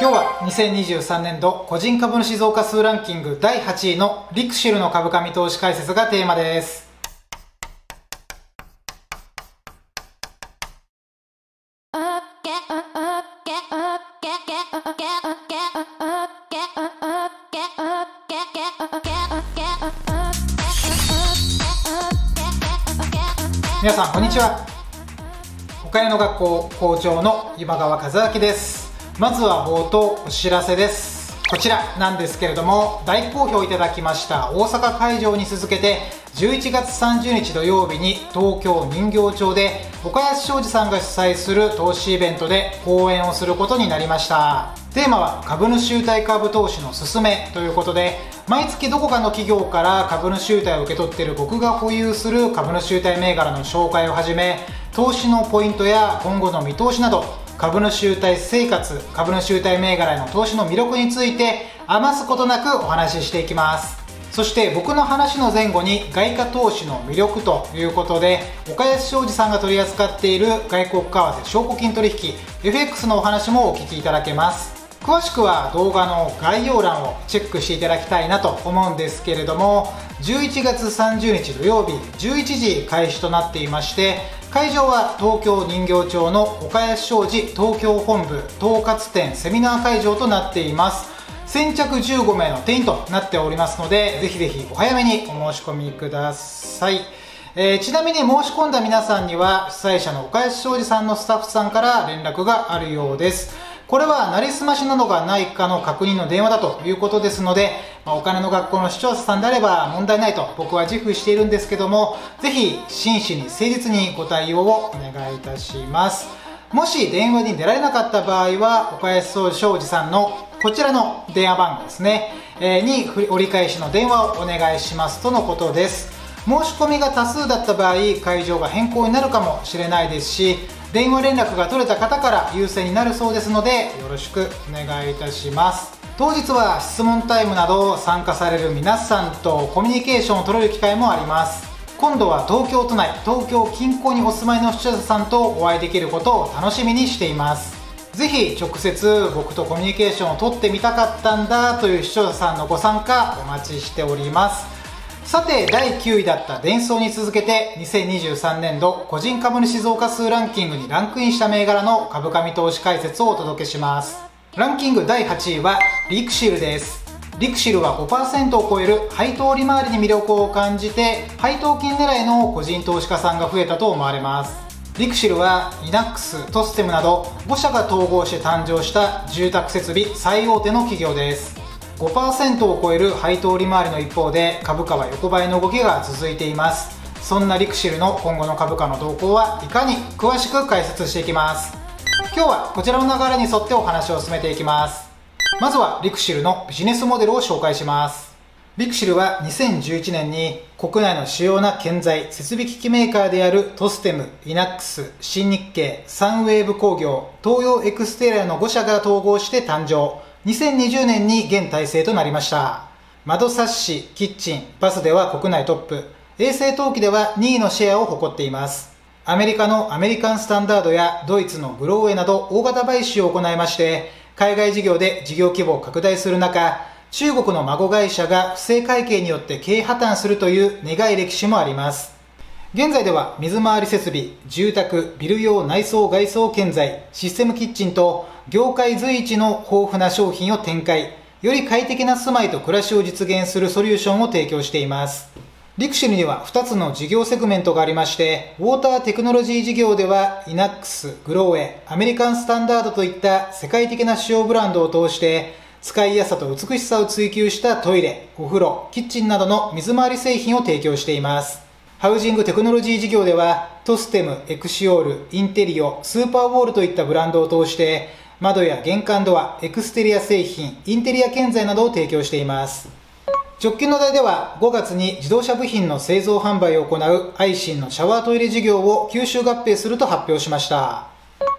今日は2023年度個人株主増加数ランキング第8位のリクシルの株価見通し解説がテーマです。皆さんこんにちはお金の学校校長の今川和明ですまずは冒頭お知らせです。こちらなんですけれども大好評いただきました大阪会場に続けて11月30日土曜日に東京人形町で岡安商事さんが主催する投資イベントで講演をすることになりました。テーマは株主優待株投資の勧めということで毎月どこかの企業から株主優待を受け取っている僕が保有する株主優待銘柄の紹介をはじめ投資のポイントや今後の見通しなど株主優待生活株主優待銘柄への投資の魅力について余すことなくお話ししていきます。そして僕の話の前後に外貨投資の魅力ということで岡安商事さんが取り扱っている外国為替証拠金取引 FX のお話もお聞きいただけます。詳しくは動画の概要欄をチェックしていただきたいなと思うんですけれども11月30日土曜日11時開始となっていまして会場は東京人形町の岡安商事東京本部統括店セミナー会場となっています。先着15名の定員となっておりますのでぜひぜひお早めにお申し込みください。えー、ちなみに申し込んだ皆さんには主催者の岡安商事さんのスタッフさんから連絡があるようです。これはなりすましなどがないかの確認の電話だということですので、ま、お金の学校の視聴者さんであれば問題ないと僕は自負しているんですけどもぜひ真摯に誠実にご対応をお願いいたします。もし電話に出られなかった場合は岡安総商事さんのこちらの電話番号ですね、え、に折り返しの電話をお願いしますとのことです。申し込みが多数だった場合会場が変更になるかもしれないですし電話連絡が取れた方から優先になるそうですのでよろしくお願いいたします。当日は質問タイムなど参加される皆さんとコミュニケーションを取れる機会もあります。今度は東京都内東京近郊にお住まいの視聴者さんとお会いできることを楽しみにしています。ぜひ直接僕とコミュニケーションを取ってみたかったんだという視聴者さんのご参加お待ちしております。さて第9位だったデンソーに続けて2023年度個人株主増加数ランキングにランクインした銘柄の株価見通し解説をお届けします。ランキング第8位はリクシルです。リクシルは5%を超える配当利回りに魅力を感じて配当金狙いの個人投資家さんが増えたと思われます。リクシルはイナックス、トステムなど5社が統合して誕生した住宅設備最大手の企業です。5%を超える配当利回りの一方で株価は横ばいの動きが続いています。そんなリクシルの今後の株価の動向はいかに詳しく解説していきます。今日はこちらの流れに沿ってお話を進めていきますまずはリクシルのビジネスモデルを紹介しますリクシルは2011年に国内の主要な建材、設備機器メーカーであるトステム、イナックス、新日経、サンウェーブ工業、東洋エクステリアの5社が統合して誕生。2020年に現体制となりました。窓サッシ、キッチン、バスでは国内トップ、衛生陶器では2位のシェアを誇っています。アメリカのアメリカンスタンダードやドイツのグローエなど大型買収を行いまして、海外事業で事業規模を拡大する中、中国の孫会社が不正会計によって経営破綻するという苦い歴史もあります。現在では水回り設備、住宅、ビル用内装外装建材、システムキッチンと業界随一の豊富な商品を展開、より快適な住まいと暮らしを実現するソリューションを提供しています。リクシルには2つの事業セグメントがありまして、ウォーターテクノロジー事業では、イナックス、グローエ、アメリカンスタンダードといった世界的な主要ブランドを通して、使いやすさと美しさを追求したトイレ、お風呂、キッチンなどの水回り製品を提供しています。ハウジングテクノロジー事業では、トステム、エクシオール、インテリオ、スーパーウォールといったブランドを通して、窓や玄関ドア、エクステリア製品、インテリア建材などを提供しています。直近の台では5月に自動車部品の製造販売を行うアイシンのシャワートイレ事業を吸収合併すると発表しました。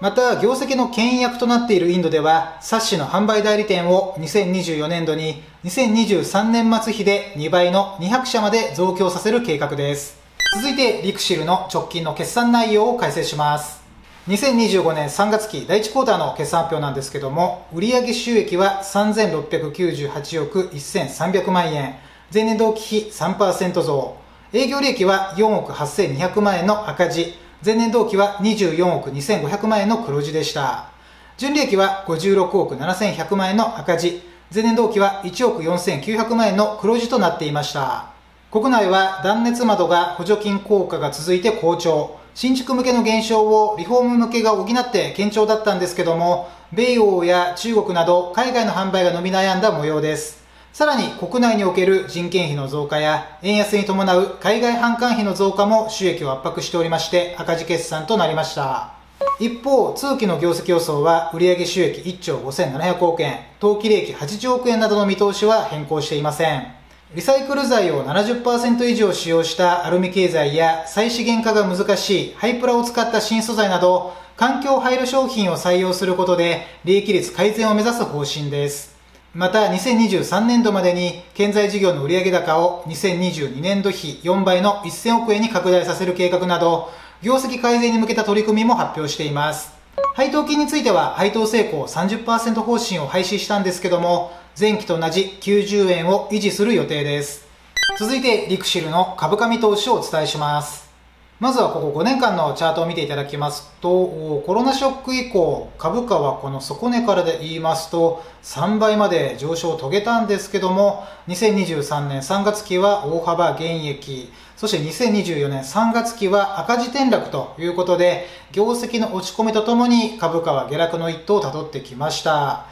また、業績の牽引役となっているインドでは、サッシの販売代理店を2024年度に2023年末比で2倍の200社まで増強させる計画です。続いて、リクシルの直近の決算内容を解説します。2025年3月期第1クォーターの決算発表なんですけども売上収益は3698億1300万円。前年同期比3%増。営業利益は4億8200万円の赤字。前年同期は24億2500万円の黒字でした。純利益は56億7100万円の赤字。前年同期は1億4900万円の黒字となっていました。国内は断熱窓が補助金効果が続いて好調。新築向けの減少をリフォーム向けが補って堅調だったんですけども米欧や中国など海外の販売が伸び悩んだ模様です。さらに国内における人件費の増加や円安に伴う海外販管費の増加も収益を圧迫しておりまして赤字決算となりました。一方、通期の業績予想は売上収益1兆5700億円、当期利益80億円などの見通しは変更していません。リサイクル材を70%以上使用したアルミ経済や再資源化が難しいハイプラを使った新素材など環境配慮商品を採用することで利益率改善を目指す方針です。また2023年度までに建材事業の売上高を2022年度比4倍の1000億円に拡大させる計画など業績改善に向けた取り組みも発表しています。配当金については配当成功30%方針を廃止したんですけども、前期と同じ90円を維持する予定です。続いて、リクシルの株価見通しをお伝えします。まずはここ5年間のチャートを見ていただきますと、コロナショック以降、株価はこの底値からで言いますと、3倍まで上昇を遂げたんですけども、2023年3月期は大幅減益、そして2024年3月期は赤字転落ということで、業績の落ち込みとともに株価は下落の一途をたどってきました。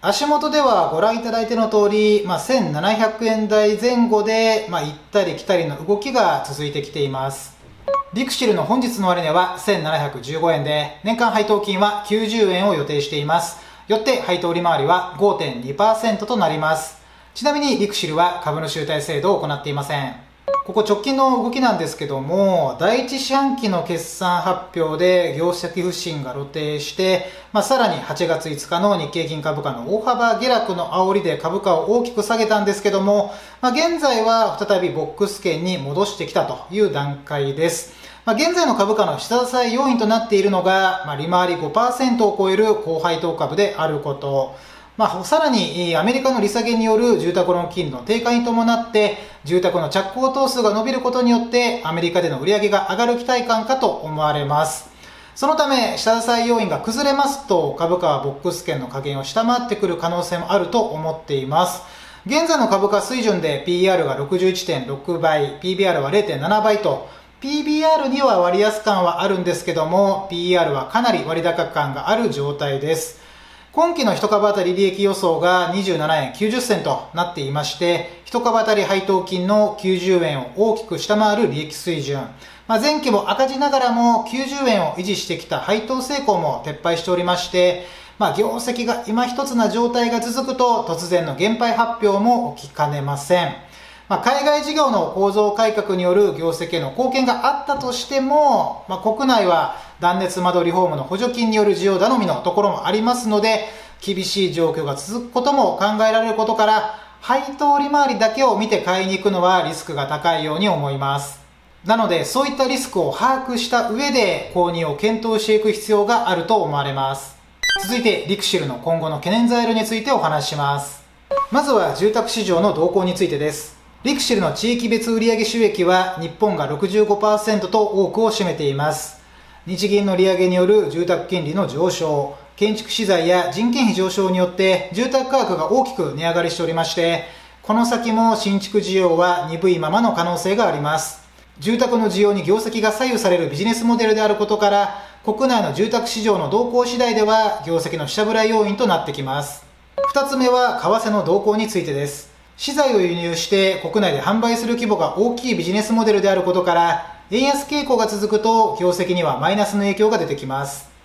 足元ではご覧いただいての通り、まあ、1700円台前後で、まあ、行ったり来たりの動きが続いてきています。リクシルの本日の終値は1715円で、年間配当金は90円を予定しています。よって配当利回りは5.2%となります。ちなみにリクシルは株の集体制度を行っていません。ここ直近の動きなんですけども、第一四半期の決算発表で業績不振が露呈して、まあ、さらに8月5日の日経金株価の大幅下落の煽りで株価を大きく下げたんですけども、まあ、現在は再びボックス圏に戻してきたという段階です。まあ、現在の株価の下支え要因となっているのが、まあ、利回り5%を超える高配当株であること。まあ、さらにアメリカの利下げによる住宅ローン金利の低下に伴って住宅の着工頭数が伸びることによってアメリカでの売り上げが上がる期待感かと思われます。そのため下支え要因が崩れますと株価はボックス圏の加減を下回ってくる可能性もあると思っています。現在の株価水準で PR が61.6倍 PBR は0.7倍と PBR には割安感はあるんですけども PR はかなり割高感がある状態です。今期の1株当たり利益予想が27円90銭となっていまして、1株当たり配当金の90円を大きく下回る利益水準。まあ、前期も赤字ながらも90円を維持してきた配当成功も撤廃しておりまして、まあ、業績が今一つな状態が続くと突然の減配発表も起きかねません。まあ、海外事業の構造改革による業績への貢献があったとしても、まあ、国内は断熱窓リフォームの補助金による需要頼みのところもありますので、厳しい状況が続くことも考えられることから、配当利回りだけを見て買いに行くのはリスクが高いように思います。なので、そういったリスクを把握した上で購入を検討していく必要があると思われます。続いて、リクシルの今後の懸念材料についてお話しします。まずは住宅市場の動向についてです。リクシルの地域別売上収益は日本が65%と多くを占めています。日銀の利上げによる住宅金利の上昇、建築資材や人件費上昇によって住宅価格が大きく値上がりしておりまして、この先も新築需要は鈍いままの可能性があります。住宅の需要に業績が左右されるビジネスモデルであることから、国内の住宅市場の動向次第では業績の下振ら要因となってきます。二つ目は為替の動向についてです。資材を輸入して国内で販売する規模が大きいビジネスモデルであることから、円安傾向が続くと業績にはマイナスの影響が出てきます。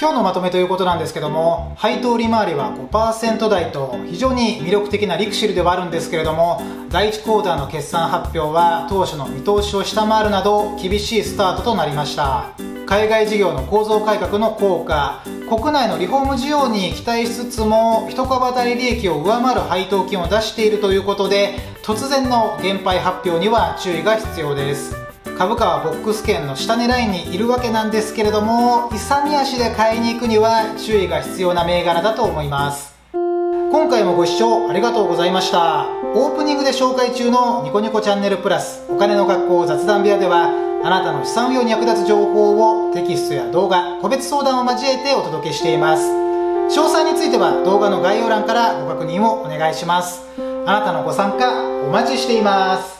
今日のまとめということなんですけども配当利回りは5%台と非常に魅力的なリクシルではあるんですけれども第1クォーターの決算発表は当初の見通しを下回るなど厳しいスタートとなりました。海外事業の構造改革の効果国内のリフォーム需要に期待しつつも1株当たり利益を上回る配当金を出しているということで突然の減配発表には注意が必要です。株価はボックス圏の下値ラインにいるわけなんですけれども勇み足で買いに行くには注意が必要な銘柄だと思います。今回もご視聴ありがとうございました。オープニングで紹介中のニコニコチャンネルプラスお金の学校雑談部屋ではあなたの資産運用に役立つ情報をテキストや動画個別相談を交えてお届けしています。詳細については動画の概要欄からご確認をお願いします。あなたのご参加お待ちしています。